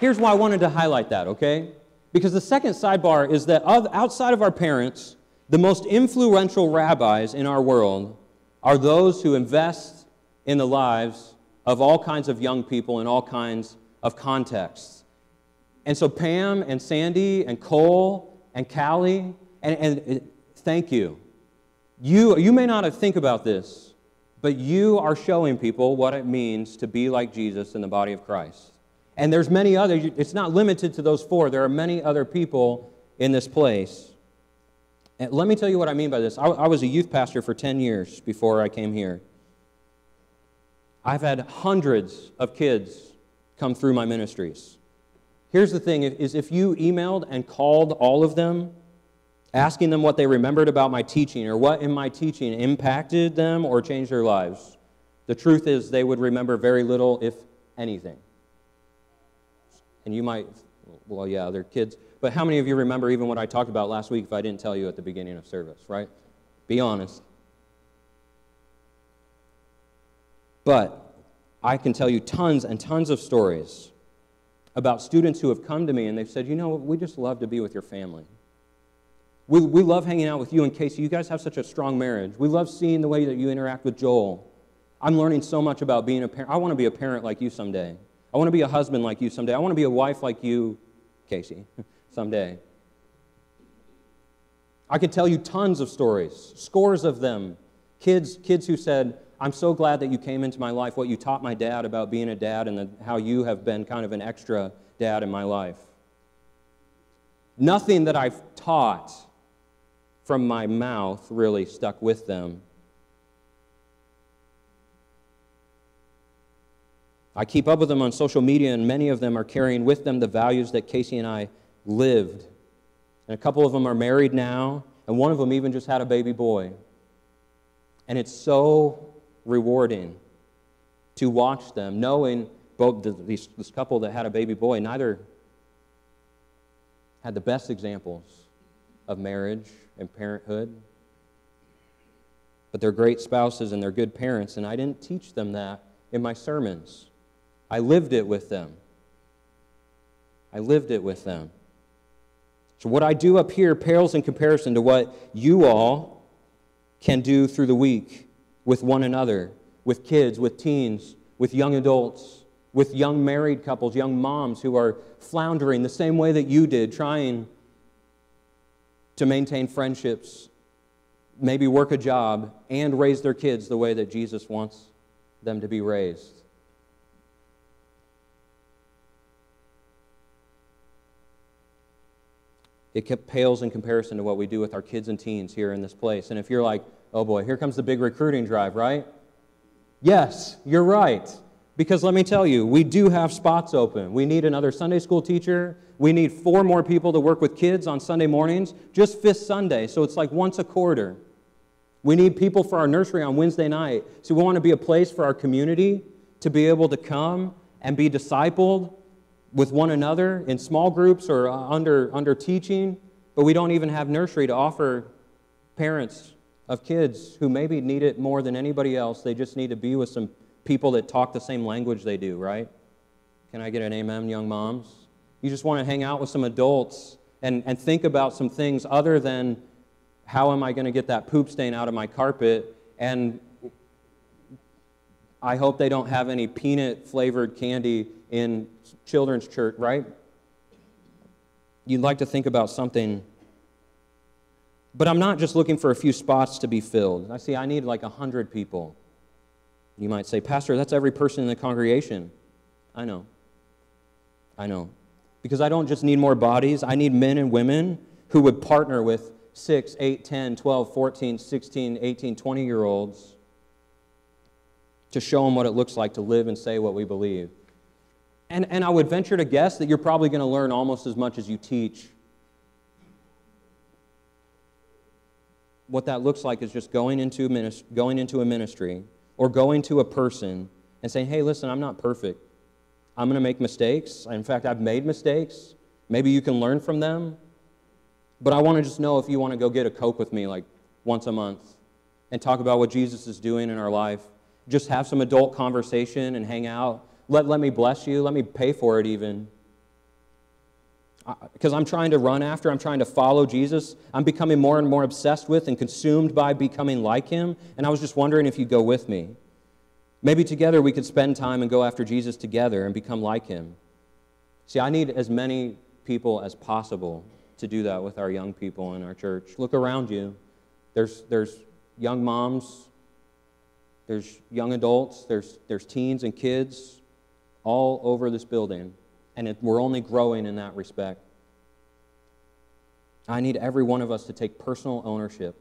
here's why I wanted to highlight that, okay? Because the second sidebar is that outside of our parents, the most influential rabbis in our world are those who invest in the lives of all kinds of young people in all kinds of contexts. And so Pam and Sandy and Cole and Callie, and, and thank you. you. You may not have think about this, but you are showing people what it means to be like Jesus in the body of Christ. And there's many other, it's not limited to those four. There are many other people in this place. And let me tell you what I mean by this. I, I was a youth pastor for 10 years before I came here. I've had hundreds of kids come through my ministries. Here's the thing is if you emailed and called all of them, asking them what they remembered about my teaching or what in my teaching impacted them or changed their lives, the truth is they would remember very little, if anything. And you might, well, yeah, they're kids. But how many of you remember even what I talked about last week if I didn't tell you at the beginning of service, right? Be honest. But I can tell you tons and tons of stories about students who have come to me and they've said, you know, we just love to be with your family. We, we love hanging out with you and Casey. You guys have such a strong marriage. We love seeing the way that you interact with Joel. I'm learning so much about being a parent. I want to be a parent like you someday. I want to be a husband like you someday. I want to be a wife like you, Casey, [laughs] someday. I could tell you tons of stories, scores of them. Kids, kids who said, I'm so glad that you came into my life, what you taught my dad about being a dad, and the, how you have been kind of an extra dad in my life. Nothing that I've taught from my mouth really stuck with them. I keep up with them on social media, and many of them are carrying with them the values that Casey and I lived. And a couple of them are married now, and one of them even just had a baby boy. And it's so rewarding to watch them, knowing both this, this couple that had a baby boy, neither had the best examples of marriage and parenthood, but they're great spouses and they're good parents, and I didn't teach them that in my sermons. I lived it with them. I lived it with them. So, what I do up here pales in comparison to what you all can do through the week with one another, with kids, with teens, with young adults, with young married couples, young moms who are floundering the same way that you did, trying to maintain friendships, maybe work a job, and raise their kids the way that Jesus wants them to be raised. It pales in comparison to what we do with our kids and teens here in this place. And if you're like, Oh boy, here comes the big recruiting drive, right? Yes, you're right. Because let me tell you, we do have spots open. We need another Sunday school teacher. We need four more people to work with kids on Sunday mornings, just fifth Sunday. So it's like once a quarter. We need people for our nursery on Wednesday night. So we want to be a place for our community to be able to come and be discipled with one another in small groups or uh, under, under teaching. But we don't even have nursery to offer parents of kids who maybe need it more than anybody else. They just need to be with some people that talk the same language they do, right? Can I get an amen, young moms? You just want to hang out with some adults and, and think about some things other than how am I going to get that poop stain out of my carpet? And I hope they don't have any peanut flavored candy in children's church, right? You'd like to think about something but I'm not just looking for a few spots to be filled. I see I need like 100 people. You might say, Pastor, that's every person in the congregation. I know. I know. Because I don't just need more bodies, I need men and women who would partner with 6, 8, 10, 12, 14, 16, 18, 20 year olds to show them what it looks like to live and say what we believe. And, and I would venture to guess that you're probably going to learn almost as much as you teach what that looks like is just going into, minis- going into a ministry or going to a person and saying, hey, listen, I'm not perfect. I'm going to make mistakes. In fact, I've made mistakes. Maybe you can learn from them. But I want to just know if you want to go get a Coke with me like once a month and talk about what Jesus is doing in our life. Just have some adult conversation and hang out. Let, let me bless you. Let me pay for it even. Because I'm trying to run after, I'm trying to follow Jesus. I'm becoming more and more obsessed with and consumed by becoming like him. And I was just wondering if you'd go with me. Maybe together we could spend time and go after Jesus together and become like him. See, I need as many people as possible to do that with our young people in our church. Look around you. There's, there's young moms, there's young adults, there's, there's teens and kids all over this building, and it, we're only growing in that respect. I need every one of us to take personal ownership,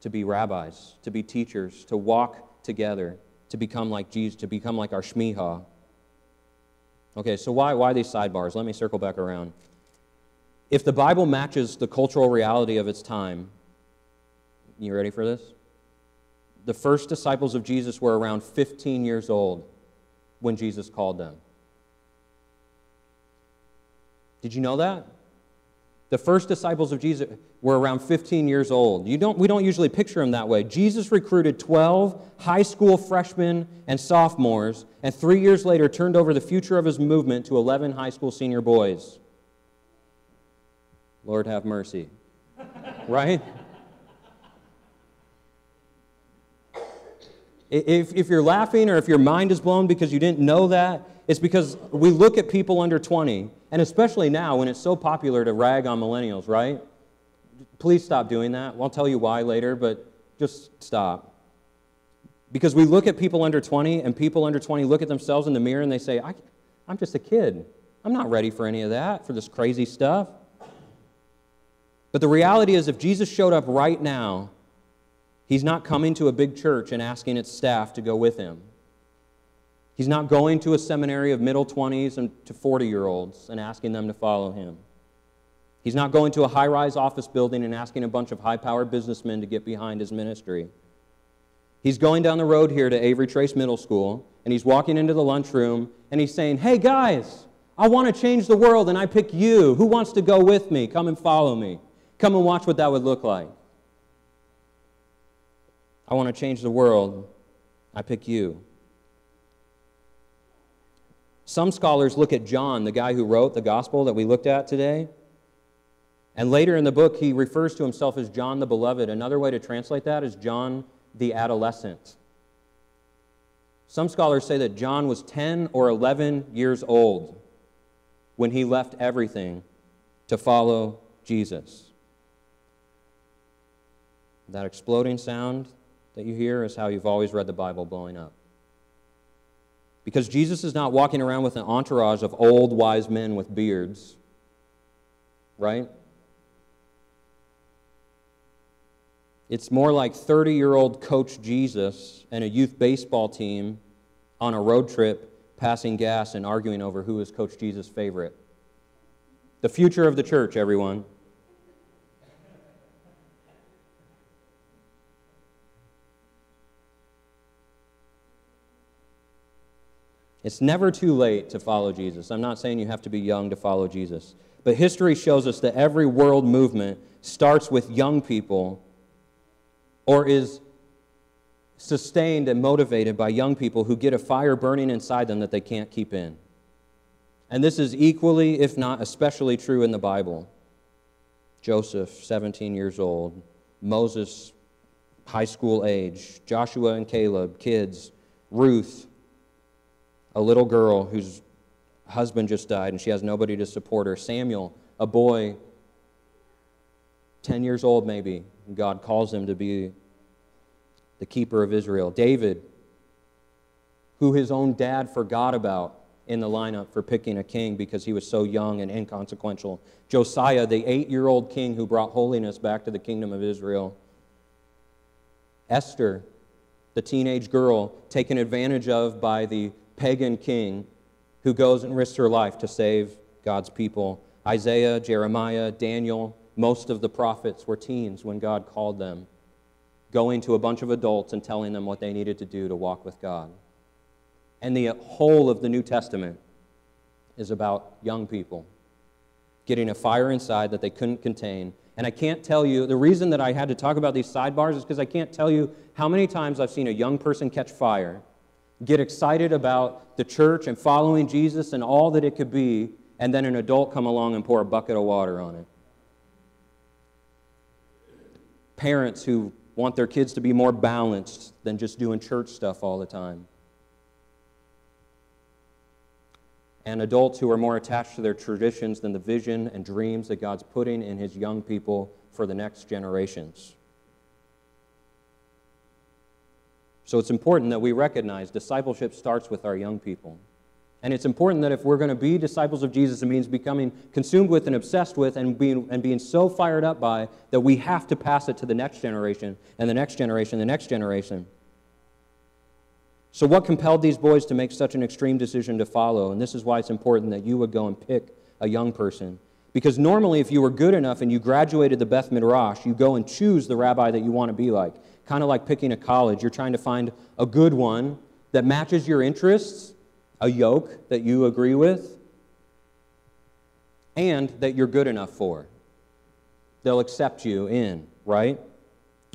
to be rabbis, to be teachers, to walk together, to become like Jesus, to become like our Shmiha. Okay, so why, why these sidebars? Let me circle back around. If the Bible matches the cultural reality of its time, you ready for this? The first disciples of Jesus were around 15 years old when Jesus called them. Did you know that? The first disciples of Jesus were around 15 years old. You don't, we don't usually picture them that way. Jesus recruited 12 high school freshmen and sophomores, and three years later turned over the future of his movement to 11 high school senior boys. Lord have mercy. [laughs] right? If, if you're laughing or if your mind is blown because you didn't know that, it's because we look at people under 20, and especially now when it's so popular to rag on millennials, right? Please stop doing that. I'll tell you why later, but just stop. Because we look at people under 20, and people under 20 look at themselves in the mirror and they say, I, I'm just a kid. I'm not ready for any of that, for this crazy stuff. But the reality is, if Jesus showed up right now, he's not coming to a big church and asking its staff to go with him. He's not going to a seminary of middle 20s and to 40 year olds and asking them to follow him. He's not going to a high rise office building and asking a bunch of high powered businessmen to get behind his ministry. He's going down the road here to Avery Trace Middle School, and he's walking into the lunchroom, and he's saying, Hey guys, I want to change the world, and I pick you. Who wants to go with me? Come and follow me. Come and watch what that would look like. I want to change the world. I pick you. Some scholars look at John, the guy who wrote the gospel that we looked at today, and later in the book, he refers to himself as John the Beloved. Another way to translate that is John the Adolescent. Some scholars say that John was 10 or 11 years old when he left everything to follow Jesus. That exploding sound that you hear is how you've always read the Bible blowing up. Because Jesus is not walking around with an entourage of old wise men with beards, right? It's more like 30 year old Coach Jesus and a youth baseball team on a road trip passing gas and arguing over who is Coach Jesus' favorite. The future of the church, everyone. It's never too late to follow Jesus. I'm not saying you have to be young to follow Jesus. But history shows us that every world movement starts with young people or is sustained and motivated by young people who get a fire burning inside them that they can't keep in. And this is equally, if not especially, true in the Bible. Joseph, 17 years old, Moses, high school age, Joshua and Caleb, kids, Ruth, a little girl whose husband just died and she has nobody to support her. Samuel, a boy, 10 years old maybe. God calls him to be the keeper of Israel. David, who his own dad forgot about in the lineup for picking a king because he was so young and inconsequential. Josiah, the eight year old king who brought holiness back to the kingdom of Israel. Esther, the teenage girl taken advantage of by the pagan king who goes and risks her life to save God's people. Isaiah, Jeremiah, Daniel, most of the prophets were teens when God called them, going to a bunch of adults and telling them what they needed to do to walk with God. And the whole of the New Testament is about young people getting a fire inside that they couldn't contain. And I can't tell you, the reason that I had to talk about these sidebars is because I can't tell you how many times I've seen a young person catch fire, get excited about the church and following Jesus and all that it could be, and then an adult come along and pour a bucket of water on it. Parents who want their kids to be more balanced than just doing church stuff all the time. and adults who are more attached to their traditions than the vision and dreams that God's putting in His young people for the next generations. So it's important that we recognize discipleship starts with our young people. And it's important that if we're going to be disciples of Jesus, it means becoming consumed with and obsessed with and being, and being so fired up by that we have to pass it to the next generation and the next generation, and the next generation. So, what compelled these boys to make such an extreme decision to follow? And this is why it's important that you would go and pick a young person. Because normally, if you were good enough and you graduated the Beth Midrash, you go and choose the rabbi that you want to be like. Kind of like picking a college. You're trying to find a good one that matches your interests, a yoke that you agree with, and that you're good enough for. They'll accept you in, right?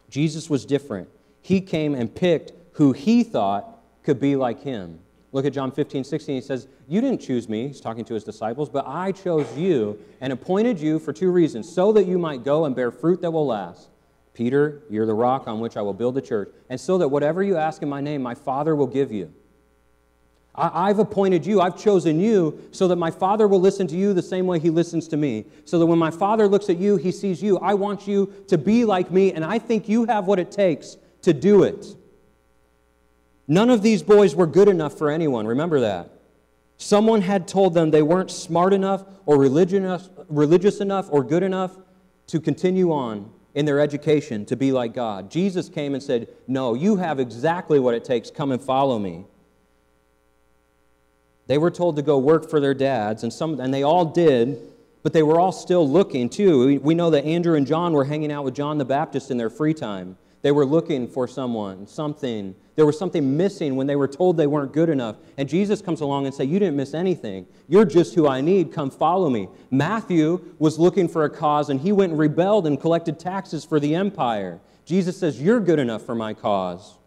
Jesus was different. He came and picked who he thought could be like him. Look at John 15, 16. He says, You didn't choose me, he's talking to his disciples, but I chose you and appointed you for two reasons so that you might go and bear fruit that will last. Peter, you're the rock on which I will build the church, and so that whatever you ask in my name, my Father will give you. I, have appointed you, I've chosen you, so that my Father will listen to you the same way he listens to me. So that when my Father looks at you, he sees you. I want you to be like me, and I think you have what it takes to do it. None of these boys were good enough for anyone. Remember that. Someone had told them they weren't smart enough or religious enough or good enough to continue on in their education to be like God. Jesus came and said, No, you have exactly what it takes. Come and follow me. They were told to go work for their dads, and, some, and they all did, but they were all still looking too. We know that Andrew and John were hanging out with John the Baptist in their free time. They were looking for someone, something. There was something missing when they were told they weren't good enough. And Jesus comes along and says, You didn't miss anything. You're just who I need. Come follow me. Matthew was looking for a cause and he went and rebelled and collected taxes for the empire. Jesus says, You're good enough for my cause.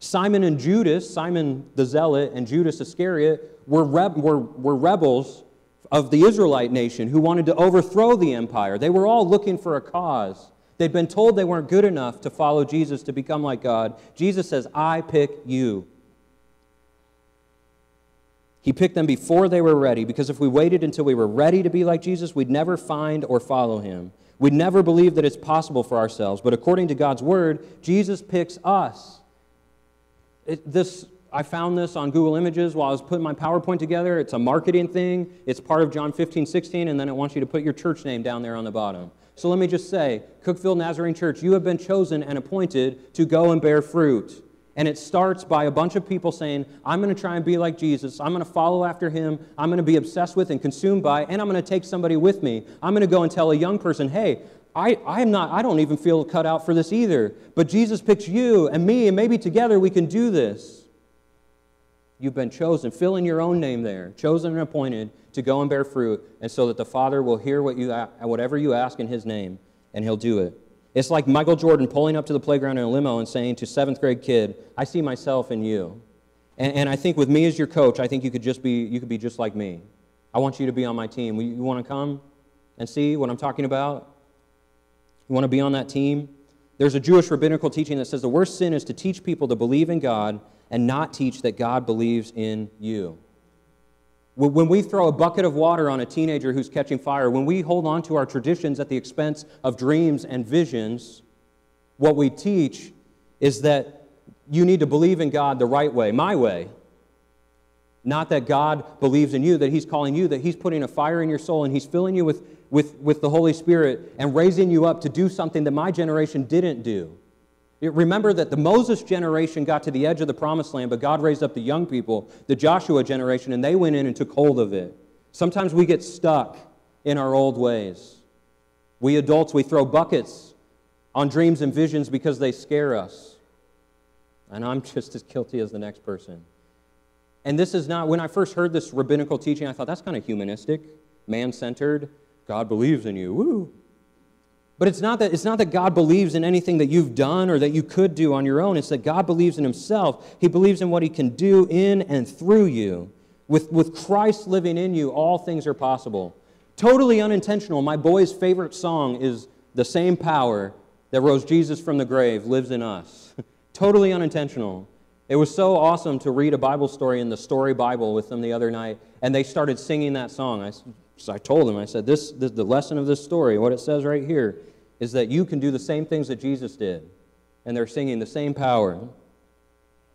Simon and Judas, Simon the Zealot and Judas Iscariot, were, reb- were, were rebels of the Israelite nation who wanted to overthrow the empire. They were all looking for a cause. They'd been told they weren't good enough to follow Jesus to become like God. Jesus says, I pick you. He picked them before they were ready because if we waited until we were ready to be like Jesus, we'd never find or follow him. We'd never believe that it's possible for ourselves. But according to God's word, Jesus picks us. It, this, I found this on Google Images while I was putting my PowerPoint together. It's a marketing thing. It's part of John 15, 16, and then it wants you to put your church name down there on the bottom. So let me just say, Cookeville Nazarene Church, you have been chosen and appointed to go and bear fruit. And it starts by a bunch of people saying, I'm going to try and be like Jesus. I'm going to follow after him. I'm going to be obsessed with and consumed by, and I'm going to take somebody with me. I'm going to go and tell a young person, hey, I, I'm not, I don't even feel cut out for this either. But Jesus picks you and me, and maybe together we can do this. You've been chosen. Fill in your own name there. Chosen and appointed to go and bear fruit, and so that the Father will hear what you, whatever you ask in His name, and He'll do it. It's like Michael Jordan pulling up to the playground in a limo and saying to seventh grade kid, I see myself in you. And, and I think with me as your coach, I think you could just be, you could be just like me. I want you to be on my team. You, you want to come and see what I'm talking about? You want to be on that team? There's a Jewish rabbinical teaching that says the worst sin is to teach people to believe in God and not teach that God believes in you. When we throw a bucket of water on a teenager who's catching fire, when we hold on to our traditions at the expense of dreams and visions, what we teach is that you need to believe in God the right way, my way. Not that God believes in you, that He's calling you, that He's putting a fire in your soul and He's filling you with, with, with the Holy Spirit and raising you up to do something that my generation didn't do. Remember that the Moses generation got to the edge of the promised land, but God raised up the young people, the Joshua generation, and they went in and took hold of it. Sometimes we get stuck in our old ways. We adults, we throw buckets on dreams and visions because they scare us. And I'm [laughs] just as guilty as the next person. And this is not, when I first heard this rabbinical teaching, I thought that's kind of humanistic, man centered. God believes in you. Woo. But it's not, that, it's not that God believes in anything that you've done or that you could do on your own. It's that God believes in Himself. He believes in what He can do in and through you. With, with Christ living in you, all things are possible. Totally unintentional. My boy's favorite song is The Same Power That Rose Jesus from the Grave Lives in Us. [laughs] totally unintentional. It was so awesome to read a Bible story in the Story Bible with them the other night, and they started singing that song. I, so I told them, I said, this, this, the lesson of this story, what it says right here, is that you can do the same things that Jesus did. And they're singing the same power.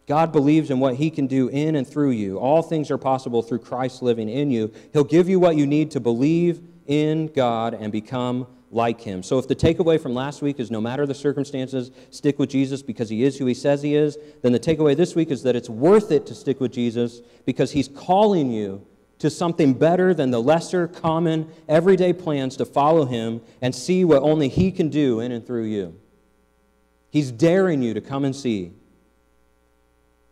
God believes in what He can do in and through you. All things are possible through Christ living in you. He'll give you what you need to believe in God and become like Him. So, if the takeaway from last week is no matter the circumstances, stick with Jesus because He is who He says He is, then the takeaway this week is that it's worth it to stick with Jesus because He's calling you to something better than the lesser, common, everyday plans to follow Him and see what only He can do in and through you. He's daring you to come and see.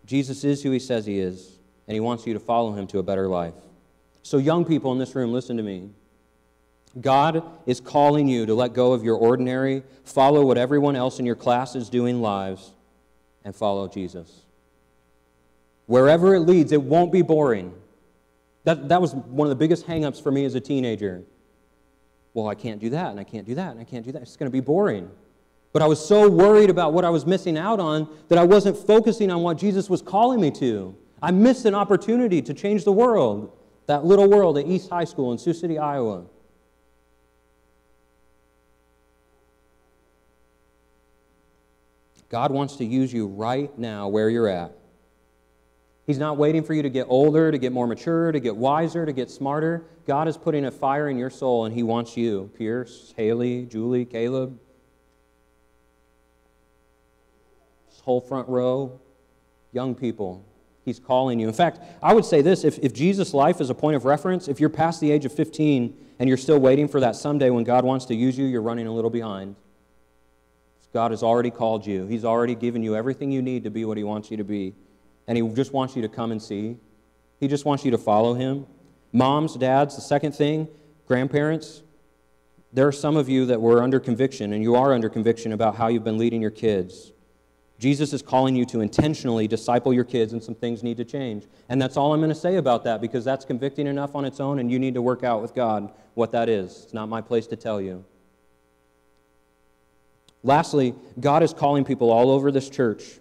Jesus is who He says He is, and He wants you to follow Him to a better life. So, young people in this room, listen to me. God is calling you to let go of your ordinary, follow what everyone else in your class is doing lives, and follow Jesus. Wherever it leads, it won't be boring. That, that was one of the biggest hangups for me as a teenager. Well, I can't do that, and I can't do that, and I can't do that. It's going to be boring. But I was so worried about what I was missing out on that I wasn't focusing on what Jesus was calling me to. I missed an opportunity to change the world, that little world at East High School in Sioux City, Iowa. God wants to use you right now where you're at. He's not waiting for you to get older, to get more mature, to get wiser, to get smarter. God is putting a fire in your soul, and He wants you. Pierce, Haley, Julie, Caleb. This whole front row, young people. He's calling you. In fact, I would say this if, if Jesus' life is a point of reference, if you're past the age of 15 and you're still waiting for that someday when God wants to use you, you're running a little behind. God has already called you, He's already given you everything you need to be what He wants you to be and He just wants you to come and see. He just wants you to follow Him. Moms, dads, the second thing, grandparents, there are some of you that were under conviction, and you are under conviction about how you've been leading your kids. Jesus is calling you to intentionally disciple your kids, and some things need to change. And that's all I'm going to say about that because that's convicting enough on its own, and you need to work out with God what that is. It's not my place to tell you. Lastly, God is calling people all over this church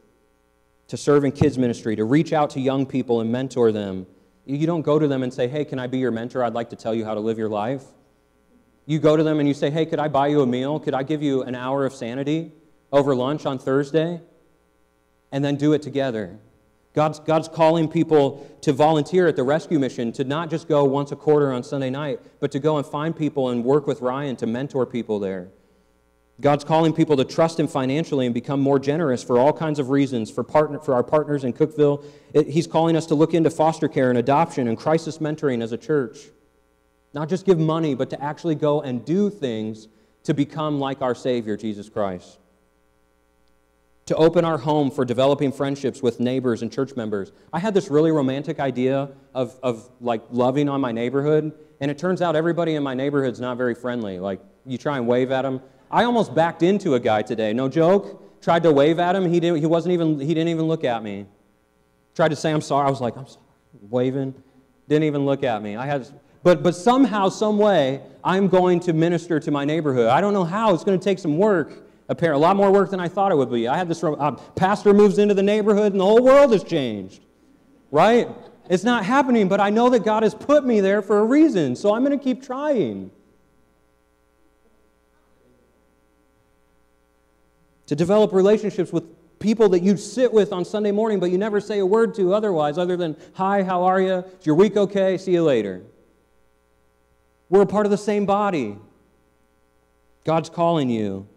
to serve in kids' ministry, to reach out to young people and mentor them. You don't go to them and say, Hey, can I be your mentor? I'd like to tell you how to live your life. You go to them and you say, Hey, could I buy you a meal? Could I give you an hour of sanity over lunch on Thursday? And then do it together. God's, God's calling people to volunteer at the rescue mission, to not just go once a quarter on Sunday night, but to go and find people and work with Ryan to mentor people there. God's calling people to trust Him financially and become more generous for all kinds of reasons for, partner, for our partners in Cookeville. It, he's calling us to look into foster care and adoption and crisis mentoring as a church. Not just give money, but to actually go and do things to become like our Savior, Jesus Christ. To open our home for developing friendships with neighbors and church members. I had this really romantic idea of, of like loving on my neighborhood, and it turns out everybody in my neighborhood's not very friendly. Like, you try and wave at them, I almost backed into a guy today, no joke. Tried to wave at him, he didn't, he wasn't even, he didn't even look at me. Tried to say I'm sorry, I was like, I'm sorry, waving. Didn't even look at me. I had, but, but somehow, some way, I'm going to minister to my neighborhood. I don't know how, it's going to take some work. Apparently, a lot more work than I thought it would be. I had this uh, pastor moves into the neighborhood and the whole world has changed. Right? It's not happening, but I know that God has put me there for a reason, so I'm going to keep trying. To develop relationships with people that you sit with on Sunday morning, but you never say a word to otherwise, other than, Hi, how are you? Is your week okay? See you later. We're a part of the same body. God's calling you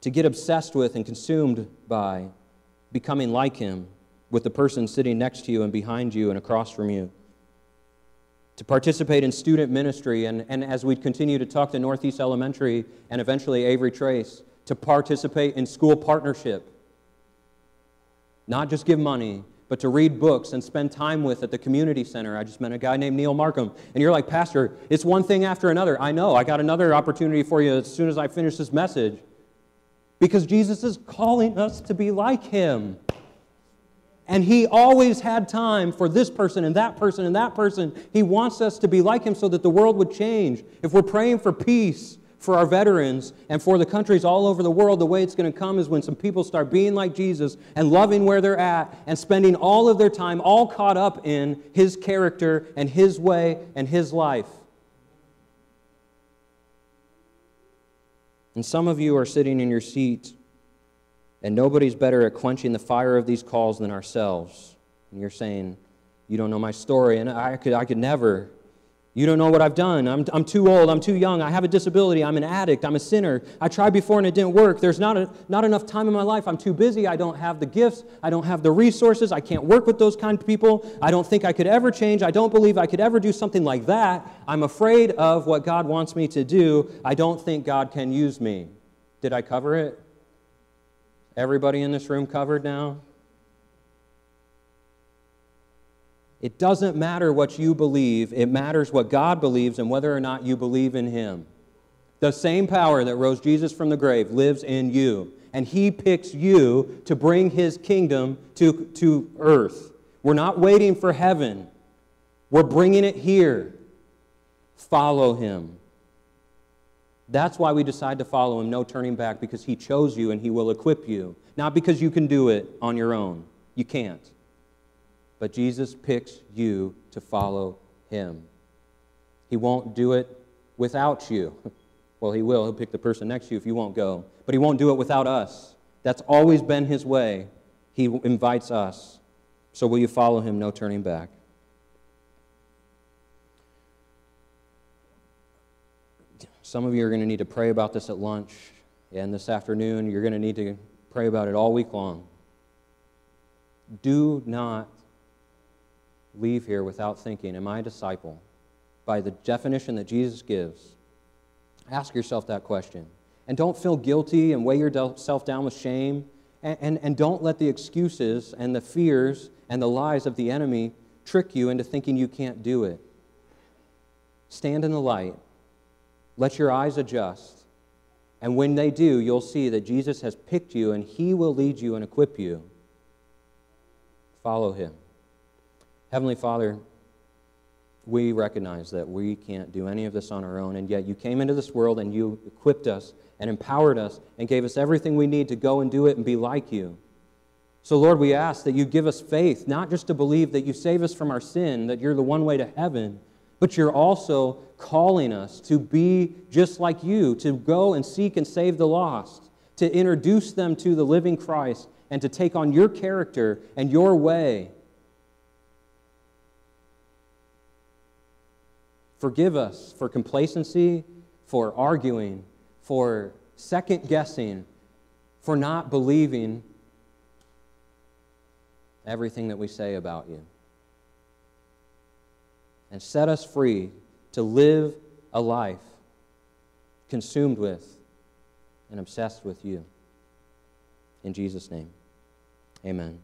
to get obsessed with and consumed by becoming like Him with the person sitting next to you and behind you and across from you. to participate in student ministry, and, and as we continue to talk to Northeast Elementary and eventually Avery Trace, to participate in school partnership. Not just give money, but to read books and spend time with at the community center. I just met a guy named Neil Markham. And you're like, Pastor, it's one thing after another. I know. I got another opportunity for you as soon as I finish this message. Because Jesus is calling us to be like him. And he always had time for this person and that person and that person. He wants us to be like him so that the world would change. If we're praying for peace, for our veterans and for the countries all over the world, the way it's going to come is when some people start being like Jesus and loving where they're at and spending all of their time all caught up in his character and his way and his life. And some of you are sitting in your seat, and nobody's better at quenching the fire of these calls than ourselves. And you're saying, You don't know my story, and I could, I could never. You don't know what I've done. I'm, I'm too old. I'm too young. I have a disability. I'm an addict. I'm a sinner. I tried before and it didn't work. There's not, a, not enough time in my life. I'm too busy. I don't have the gifts. I don't have the resources. I can't work with those kind of people. I don't think I could ever change. I don't believe I could ever do something like that. I'm afraid of what God wants me to do. I don't think God can use me. Did I cover it? Everybody in this room covered now? It doesn't matter what you believe, it matters what God believes and whether or not you believe in Him. The same power that rose Jesus from the grave lives in you, and He picks you to bring His kingdom to, to earth. We're not waiting for heaven, we're bringing it here. Follow Him. That's why we decide to follow Him, no turning back, because He chose you and He will equip you, not because you can do it on your own. You can't but Jesus picks you to follow him. He won't do it without you. [laughs] Well, he will. He'll pick the person next to you if you won't go. But he won't do it without us. That's always been his way. He invites us. So will you follow him? No turning back. Some of you are going to need to pray about this at lunch. And this afternoon, you're going to need to pray about it all week long. Do not leave here without thinking, Am I a disciple? By the definition that Jesus gives, ask yourself that question. And don't feel guilty and weigh yourself down with shame. And, and, and don't let the excuses and the fears and the lies of the enemy trick you into thinking you can't do it. Stand in the light. Let your eyes adjust. And when they do, you'll see that Jesus has picked you and he will lead you and equip you. Follow him. Heavenly Father, we recognize that we can't do any of this on our own, and yet you came into this world and you equipped us and empowered us and gave us everything we need to go and do it and be like you. So, Lord, we ask that you give us faith, not just to believe that you save us from our sin, that you're the one way to heaven, but you're also calling us to be just like you, to go and seek and save the lost, to introduce them to the living Christ, and to take on your character and your way Forgive us for complacency, for arguing, for second guessing, for not believing everything that we say about you. And set us free to live a life consumed with and obsessed with you. In Jesus' name, amen.